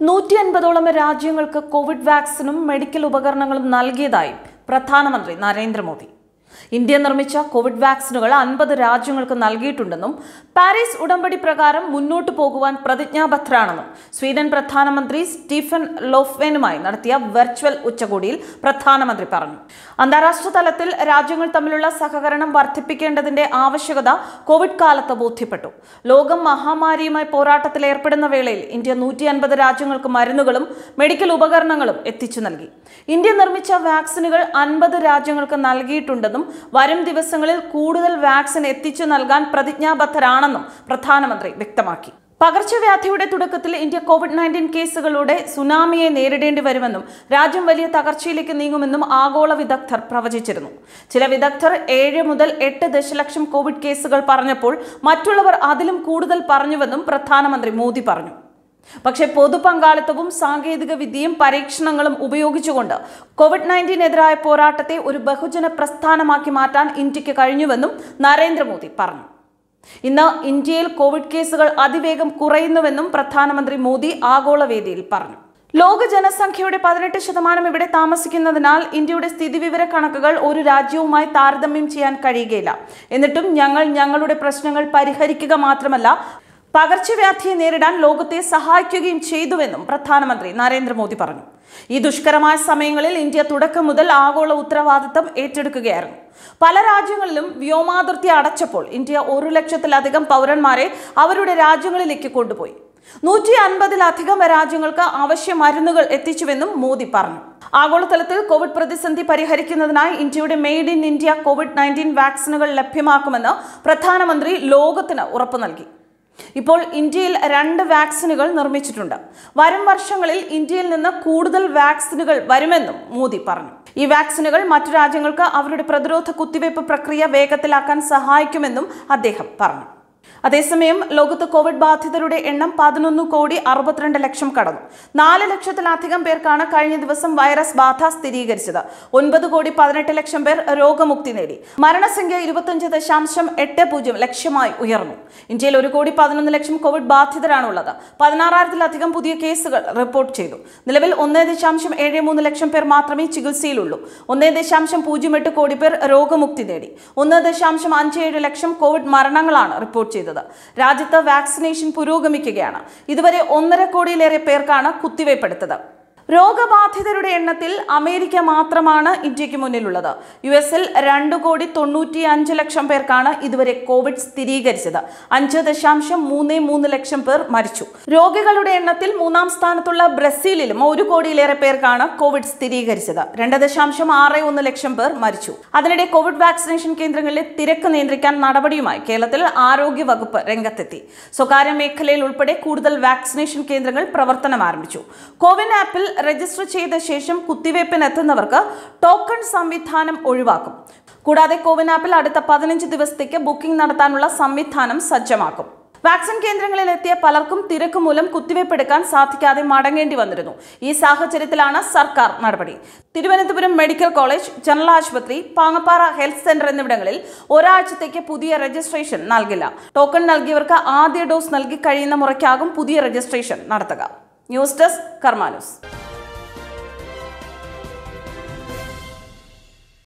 നൂറ്റി അൻപതോളം രാജ്യങ്ങൾക്ക് കോവിഡ് വാക്സിനും മെഡിക്കൽ ഉപകരണങ്ങളും നൽകിയതായി പ്രധാനമന്ത്രി നരേന്ദ്രമോദി. ഇന്ത്യ നിർമ്മിച്ച കോവിഡ് വാക്സിനുകൾ അൻപത് രാജ്യങ്ങൾക്ക് നൽകിയിട്ടുണ്ടെന്നും പാരീസ് ഉടമ്പടി പ്രകാരം മുന്നോട്ടു പോകുവാൻ പ്രതിജ്ഞാബദ്ധരാണെന്നും സ്വീഡൻ പ്രധാനമന്ത്രി സ്റ്റീഫൻ ലോഫ്വെനുമായി നടത്തിയ വെർച്വൽ ഉച്ചകോടിയിൽ പ്രധാനമന്ത്രി പറഞ്ഞു. അന്താരാഷ്ട്ര തലത്തിൽ രാജ്യങ്ങൾ തമ്മിലുള്ള സഹകരണം വർദ്ധിപ്പിക്കേണ്ടതിന്റെ ആവശ്യകത കോവിഡ് കാലത്ത് ബോധ്യപ്പെട്ടു. ലോകം മഹാമാരിയുമായി പോരാട്ടത്തിൽ ഏർപ്പെടുന്ന വേളയിൽ ഇന്ത്യ നൂറ്റി അൻപത് രാജ്യങ്ങൾക്ക് മരുന്നുകളും മെഡിക്കൽ ഉപകരണങ്ങളും എത്തിച്ചു നൽകി. ഇന്ത്യ നിർമ്മിച്ച വാക്സിനുകൾ അൻപത് രാജ്യങ്ങൾക്ക് നൽകിയിട്ടുണ്ടെന്നും വരും ദിവസങ്ങളിൽ കൂടുതൽ വാക്സിൻ എത്തിച്ചു നൽകാൻ പ്രതിജ്ഞാബദ്ധരാണെന്നും പ്രധാനമന്ത്രി വ്യക്തമാക്കി. പകർച്ചവ്യാധിയുടെ തുടക്കത്തിൽ ഇന്ത്യ കോവിഡ് നയന്റീൻ കേസുകളുടെ സുനാമിയെ നേരിടേണ്ടി വരുമെന്നും രാജ്യം വലിയ തകർച്ചയിലേക്ക് നീങ്ങുമെന്നും ആഗോള വിദഗ്ധർ പ്രവചിച്ചിരുന്നു. ചില വിദഗ്ധർ ഏഴ് മുതൽ എട്ട് ദശലക്ഷം കോവിഡ് കേസുകൾ പറഞ്ഞപ്പോൾ മറ്റുള്ളവർ അതിലും കൂടുതൽ പറഞ്ഞുവെന്നും പ്രധാനമന്ത്രി മോദി പറഞ്ഞു. പക്ഷേ പൊതുപങ്കാളിത്തവും സാങ്കേതിക വിദ്യയും പരീക്ഷണങ്ങളും ഉപയോഗിച്ചുകൊണ്ട് കോവിഡ് നയന്റീനെതിരായ പോരാട്ടത്തെ ഒരു ബഹുജന പ്രസ്ഥാനമാക്കി മാറ്റാൻ ഇന്ത്യയ്ക്ക് കഴിഞ്ഞുവെന്നും നരേന്ദ്രമോദി പറഞ്ഞു. ഇന്ന് ഇന്ത്യയിൽ കോവിഡ് കേസുകൾ അതിവേഗം കുറയുന്നുവെന്നും പ്രധാനമന്ത്രി മോദി ആഗോളവേദിയിൽ പറഞ്ഞു. ലോക ജനസംഖ്യയുടെ പതിനെട്ട് ശതമാനം ഇവിടെ താമസിക്കുന്നതിനാൽ ഇന്ത്യയുടെ സ്ഥിതിവിവര കണക്കുകൾ ഒരു രാജ്യവുമായി താരതമ്യം ചെയ്യാൻ കഴിയുകയില്ല. എന്നിട്ടും ഞങ്ങൾ ഞങ്ങളുടെ പ്രശ്നങ്ങൾ പരിഹരിക്കുക മാത്രമല്ല പകർച്ചവ്യാധിയെ നേരിടാൻ ലോകത്തെ സഹായിക്കുകയും ചെയ്തുവെന്നും പ്രധാനമന്ത്രി നരേന്ദ്രമോദി പറഞ്ഞു. ഈ ദുഷ്കരമായ സമയങ്ങളിൽ ഇന്ത്യ തുടക്കം മുതൽ ആഗോള ഉത്തരവാദിത്തം ഏറ്റെടുക്കുകയായിരുന്നു. പല രാജ്യങ്ങളിലും വ്യോമാതിർത്തി അടച്ചപ്പോൾ ഇന്ത്യ ഒരു ലക്ഷത്തിലധികം പൗരന്മാരെ അവരുടെ രാജ്യങ്ങളിലേക്ക് കൊണ്ടുപോയി. നൂറ്റി അൻപതിലധികം രാജ്യങ്ങൾക്ക് ആവശ്യ മരുന്നുകൾ എത്തിച്ചുവെന്നും മോദി പറഞ്ഞു. ആഗോളതലത്തിൽ കോവിഡ് പ്രതിസന്ധി പരിഹരിക്കുന്നതിനായി ഇന്ത്യയുടെ made in India Covid nineteen വാക്സിനുകൾ ലഭ്യമാക്കുമെന്ന് പ്രധാനമന്ത്രി ലോകത്തിന് ഉറപ്പു നൽകി. ഇപ്പോൾ ഇന്ത്യയിൽ രണ്ട് വാക്സിനുകൾ നിർമ്മിച്ചിട്ടുണ്ട്. വരും വർഷങ്ങളിൽ ഇന്ത്യയിൽ നിന്ന് കൂടുതൽ വാക്സിനുകൾ വരുമെന്നും മോദി പറഞ്ഞു. ഈ വാക്സിനുകൾ മറ്റു രാജ്യങ്ങൾക്ക് അവരുടെ പ്രതിരോധ കുത്തിവയ്പ് പ്രക്രിയ വേഗത്തിലാക്കാൻ സഹായിക്കുമെന്നും അദ്ദേഹം പറഞ്ഞു. അതേസമയം ലോകത്ത് കോവിഡ് ബാധിതരുടെ എണ്ണം പതിനൊന്ന് കോടി അറുപത്തിരണ്ട് ലക്ഷം കടന്നു. നാല് ലക്ഷത്തിലധികം പേർക്കാണ് കഴിഞ്ഞ ദിവസം വൈറസ് ബാധ സ്ഥിരീകരിച്ചത്. ഒൻപത് കോടി പതിനെട്ട് ലക്ഷം പേർ രോഗമുക്തി നേടി. മരണസംഖ്യ ഇരുപത്തിയഞ്ച് ദശാംശം എട്ട് പൂജ്യം ലക്ഷമായി ഉയർന്നു. ഇന്ത്യയിൽ ഒരു കോടി പതിനൊന്ന് ലക്ഷം കോവിഡ് ബാധിതരാണുള്ളത്. പതിനാറായിരത്തിലധികം പുതിയ കേസുകൾ റിപ്പോർട്ട് ചെയ്തു. നിലവിൽ ഒന്നേ ദശാംശം ഏഴ് മൂന്ന് ലക്ഷം പേർ മാത്രമേ ചികിത്സയിലുള്ളൂ. ഒന്നേ ദശാംശം പൂജ്യം എട്ട് കോടി പേർ രോഗമുക്തി നേടി. ഒന്ന് ദശാംശം അഞ്ച് ഏഴ് ലക്ഷം കോവിഡ് മരണങ്ങളാണ് റിപ്പോർട്ട് ചെയ്തത്. രാജ്യത്ത് വാക്സിനേഷൻ പുരോഗമിക്കുകയാണ്. ഇതുവരെ ഒന്നര കോടിയിലേറെ പേർക്കാണ് കുത്തിവയ്പ്പെടുത്തത് രോഗബാധിതരുടെ എണ്ണത്തിൽ അമേരിക്ക മാത്രമാണ് ഇന്ത്യയ്ക്ക് മുന്നിലുള്ളത്. യു എസിൽ രണ്ട് കോടി തൊണ്ണൂറ്റി അഞ്ച് ലക്ഷം പേർക്കാണ് ഇതുവരെ കോവിഡ് സ്ഥിരീകരിച്ചത്. അഞ്ച് ദശാംശം മൂന്ന് മൂന്ന് ലക്ഷം പേർ മരിച്ചു. രോഗികളുടെ എണ്ണത്തിൽ മൂന്നാം സ്ഥാനത്തുള്ള ബ്രസീലിലും ഒരു കോടിയിലേറെ പേർക്കാണ് കോവിഡ് സ്ഥിരീകരിച്ചത്. രണ്ട് ദശാംശം ആറ് ഒന്ന് ലക്ഷം പേർ മരിച്ചു. അതിനിടെ കോവിഡ് വാക്സിനേഷൻ കേന്ദ്രങ്ങളിലെ തിരക്ക് നിയന്ത്രിക്കാൻ നടപടിയുമായി കേരളത്തിൽ ആരോഗ്യ വകുപ്പ് രംഗത്തെത്തി. സ്വകാര്യ മേഖലയിൽ ഉൾപ്പെടെ കൂടുതൽ വാക്സിനേഷൻ കേന്ദ്രങ്ങൾ പ്രവർത്തനം ആരംഭിച്ചു കോവിൻ ആപ്പിൽ രജിസ്റ്റർ ചെയ്ത ശേഷം കുത്തിവയ്പ്പിന് എത്തുന്നവർക്ക് ടോക്കൺ സംവിധാനം ഒഴിവാക്കും. കൂടാതെ കോവിൻ ആപ്പിൽ അടുത്ത പതിനഞ്ച് ദിവസത്തേക്ക് ബുക്കിംഗ് നടത്താനുള്ള സംവിധാനം സജ്ജമാക്കും. വാക്സിൻ കേന്ദ്രങ്ങളിൽ എത്തിയ പലർക്കും തിരക്ക് മൂലം കുത്തിവയ്പ് എടുക്കാൻ സാധിക്കാതെ മടങ്ങേണ്ടി വന്നിരുന്നു. ഈ സാഹചര്യത്തിലാണ് സർക്കാർ നടപടി. തിരുവനന്തപുരം മെഡിക്കൽ കോളേജ് ജനറൽ ആശുപത്രി പാങ്ങപ്പാറ ഹെൽത്ത് സെന്റർ എന്നിവിടങ്ങളിൽ ഒരാഴ്ചത്തേക്ക് പുതിയ രജിസ്ട്രേഷൻ നൽകില്ല. ടോക്കൺ നൽകിയവർക്ക് ആദ്യ ഡോസ് നൽകി കഴിയുന്ന മുറയ്ക്കാകും പുതിയ രജിസ്ട്രേഷൻ നടത്തുക. News desk കർമാനൂസ്